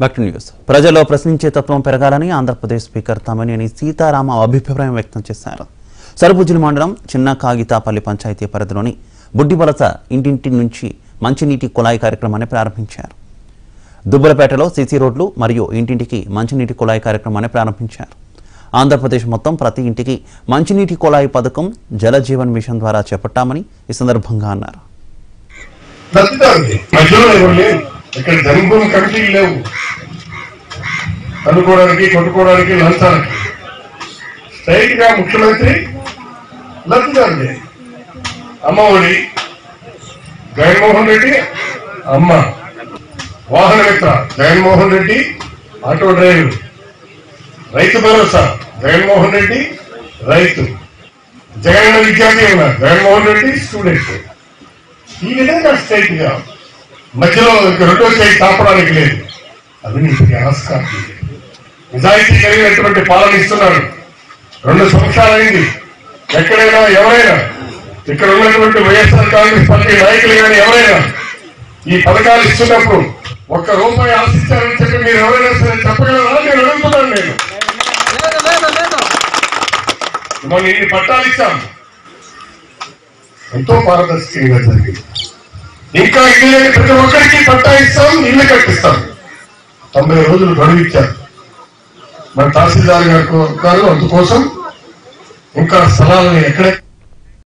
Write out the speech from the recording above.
Back to news ప్రజల్లో ప్రశ్నించే తత్వం పెరగాలని ఆంధ్రప్రదేశ్ స్పీకర్ తమ్మినేని సీతారామ అభిప్రాయం వ్యక్తం చేశారు. సరుబుజ్జిలి మండలం చిన్న కాగితాపల్లి పంచాయతీ పరిధిలోని బుడ్డివలస ఇంటింటి నుంచి మంచినీటి కుళాయి కార్యక్రమాన్ని ప్రారంభించారు. దుబ్బలపేటలో సీసీ రోడ్లు మరియు ఇంటింటికి మంచినీటి కుళాయి కార్యక్రమాన్ని ప్రారంభించారు. ఆంధ్రప్రదేశ్ మొత్తం ప్రతి ఇంటికి మంచినీటి కుళాయి పథకం జల జీవన్ మిషన్ ద్వారా చేపట్టామని ఈ సందర్భంగా అన్నారు. ఇక్కడ జన్మభూమి కమిటీలు లేవు. అనుకోవడానికి కొట్టుకోవడానికి లంచానికి స్ట్రైట్గా ముఖ్యమంత్రి లబ్ధిదారుడే అమ్మఒడి జగన్మోహన్ రెడ్డి అమ్మ. Vahana Mitra Jaganmohan Reddy auto driver. రైతు భరోసా జగన్మోహన్ రెడ్డి రైతు. జగన్ విద్యార్థి ఉన్నారు జగన్మోహన్ రెడ్డి స్టూడెంట్. ఈ విధంగా స్ట్రైట్గా మధ్యలో రెండో చేయి కాపడానికి లేదు. అవినీతికి ఆస్కారం నిజాయితీ కలిగినటువంటి పాలన ఇస్తున్నారు. రెండు సంవత్సరాలైంది ఎక్కడైనా ఎవరైనా ఇక్కడ ఉన్నటువంటి వైఎస్ఆర్ కాంగ్రెస్ పార్టీ నాయకులు కానీ ఎవరైనా ఈ పథకాలు ఇస్తున్నప్పుడు ఒక్క రూపాయి ఆశించారని చెప్పి మీరు ఎవరైనా సరే చెప్పగలరా? నేను అడుగుతున్నాను నేను. మనం ఇన్ని పట్టాలు ఇచ్చాం. ఎంతో పారదర్శకంగా జరిగింది. ఇంకా ఇల్లు ప్రతి ఒక్కరికి పట్టా ఇస్తాం ఇల్లు కట్టిస్తాం. తొంభై రోజులు గడువు ఇచ్చారు. మన తహసీల్దార్ గారు గారు అందుకోసం ఇంకా స్థలాలను ఎక్కడ